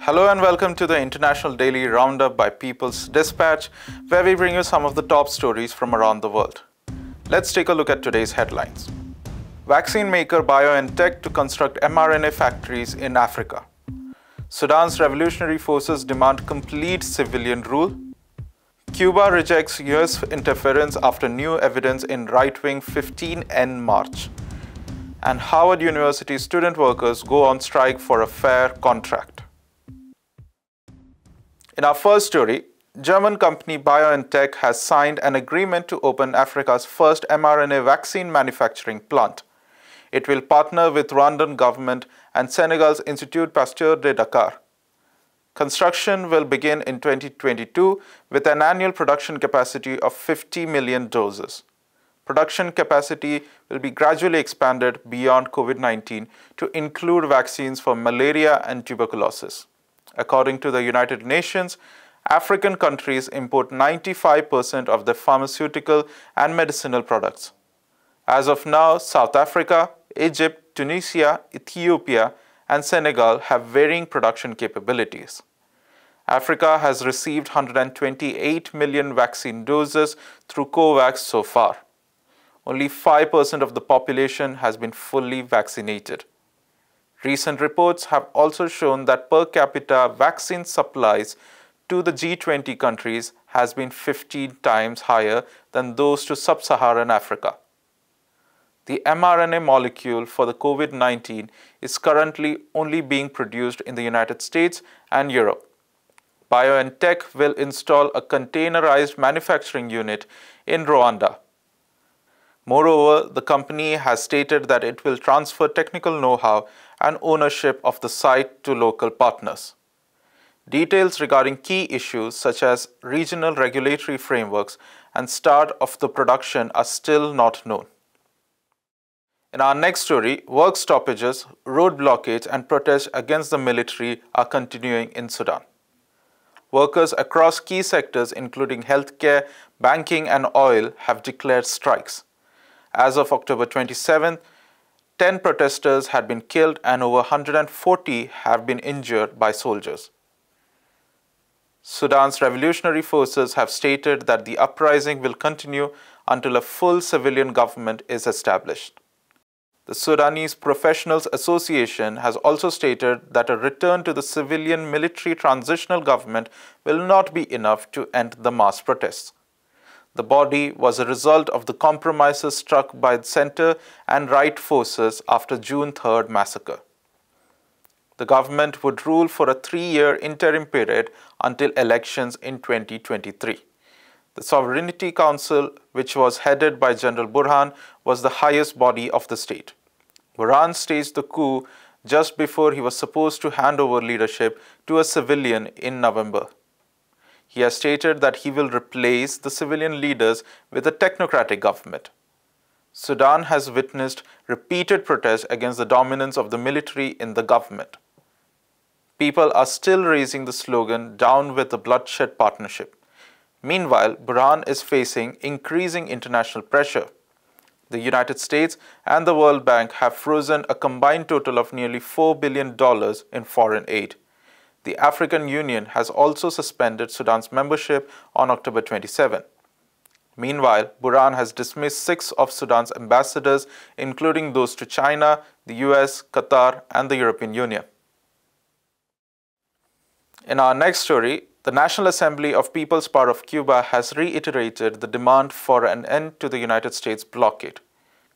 Hello and welcome to the International Daily Roundup by People's Dispatch, where we bring you some of the top stories from around the world. Let's take a look at today's headlines. Vaccine maker BioNTech to construct mRNA factories in Africa. Sudan's revolutionary forces demand complete civilian rule. Cuba rejects US interference after new evidence in right wing 15N march. And Harvard University student workers go on strike for a fair contract. In our first story, German company BioNTech has signed an agreement to open Africa's first mRNA vaccine manufacturing plant. It will partner with Rwandan government and Senegal's Institut Pasteur de Dakar. Construction will begin in 2022 with an annual production capacity of 50 million doses. Production capacity will be gradually expanded beyond COVID-19 to include vaccines for malaria and tuberculosis. According to the United Nations, African countries import 95% of their pharmaceutical and medicinal products. As of now, South Africa, Egypt, Tunisia, Ethiopia, and Senegal have varying production capabilities. Africa has received 128 million vaccine doses through COVAX so far. Only 5% of the population has been fully vaccinated. Recent reports have also shown that per capita vaccine supplies to the G20 countries has been 15 times higher than those to sub-Saharan Africa. The mRNA molecule for the COVID-19 is currently only being produced in the United States and Europe. BioNTech will install a containerized manufacturing unit in Rwanda. Moreover, the company has stated that it will transfer technical know-how and ownership of the site to local partners. Details regarding key issues such as regional regulatory frameworks and start of the production are still not known. In our next story, work stoppages, road blockades and protests against the military are continuing in Sudan. Workers across key sectors including healthcare, banking and oil have declared strikes. As of October 27, 10 protesters had been killed and over 140 have been injured by soldiers. Sudan's revolutionary forces have stated that the uprising will continue until a full civilian government is established. The Sudanese Professionals Association has also stated that a return to the civilian military transitional government will not be enough to end the mass protests. The body was a result of the compromises struck by the center and right forces after June 3rd massacre. The government would rule for a three-year interim period until elections in 2023. The Sovereignty Council, which was headed by General Burhan, was the highest body of the state. Burhan staged the coup just before he was supposed to hand over leadership to a civilian in November. He has stated that he will replace the civilian leaders with a technocratic government. Sudan has witnessed repeated protests against the dominance of the military in the government. People are still raising the slogan, down with the bloodshed partnership. Meanwhile, Burhan is facing increasing international pressure. The United States and the World Bank have frozen a combined total of nearly $4 billion in foreign aid the African Union has also suspended Sudan's membership on October 27. Meanwhile, Burhan has dismissed six of Sudan's ambassadors, including those to China, the US, Qatar, and the European Union. In our next story, the National Assembly of People's Power of Cuba has reiterated the demand for an end to the United States blockade.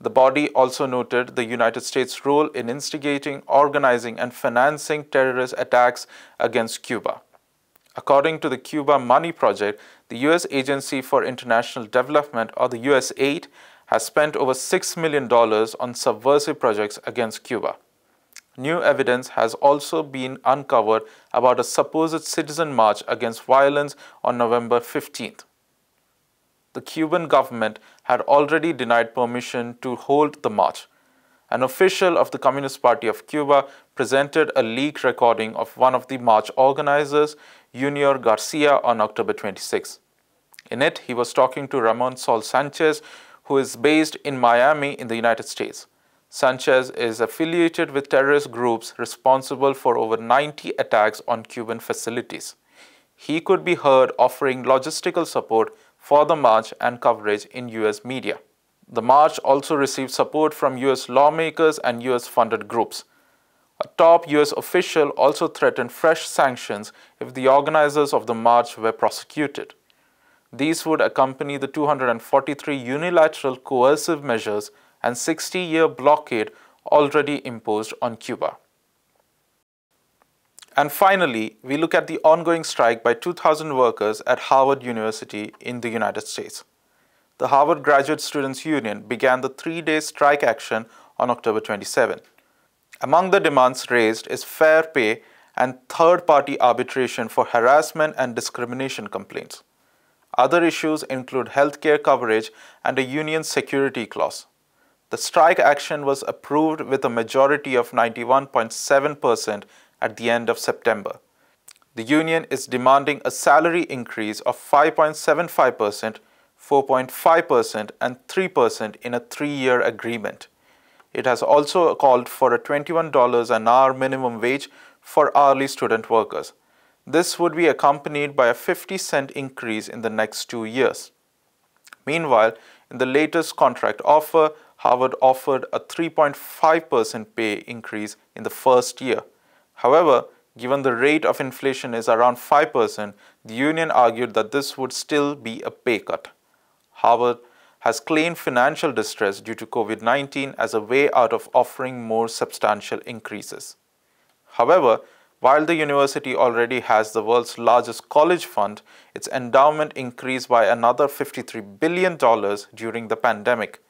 The body also noted the United States' role in instigating, organizing, and financing terrorist attacks against Cuba. According to the Cuba Money Project, the U.S. Agency for International Development, or the USAID, has spent over $6 million on subversive projects against Cuba. New evidence has also been uncovered about a supposed citizen march against violence on November 15th the Cuban government had already denied permission to hold the march. An official of the Communist Party of Cuba presented a leaked recording of one of the march organizers, Junior Garcia, on October 26. In it, he was talking to Ramon Saul Sanchez, who is based in Miami in the United States. Sanchez is affiliated with terrorist groups responsible for over 90 attacks on Cuban facilities. He could be heard offering logistical support for the march and coverage in US media. The march also received support from US lawmakers and US funded groups. A top US official also threatened fresh sanctions if the organizers of the march were prosecuted. These would accompany the 243 unilateral coercive measures and 60-year blockade already imposed on Cuba. And finally, we look at the ongoing strike by 2,000 workers at Harvard University in the United States. The Harvard Graduate Students Union began the three-day strike action on October 27. Among the demands raised is fair pay and third-party arbitration for harassment and discrimination complaints. Other issues include healthcare coverage and a union security clause. The strike action was approved with a majority of 91.7% at the end of September. The union is demanding a salary increase of 5.75%, 4.5% and 3% in a three-year agreement. It has also called for a $21 an hour minimum wage for hourly student workers. This would be accompanied by a 50 cent increase in the next two years. Meanwhile, in the latest contract offer, Harvard offered a 3.5% pay increase in the first year. However, given the rate of inflation is around 5%, the union argued that this would still be a pay cut. Harvard has claimed financial distress due to COVID 19 as a way out of offering more substantial increases. However, while the university already has the world's largest college fund, its endowment increased by another $53 billion during the pandemic.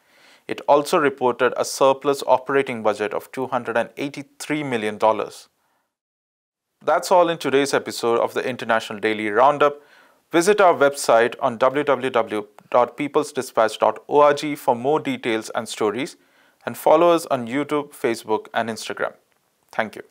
It also reported a surplus operating budget of $283 million. That's all in today's episode of the International Daily Roundup. Visit our website on www.peoplesdispatch.org for more details and stories, and follow us on YouTube, Facebook, and Instagram. Thank you.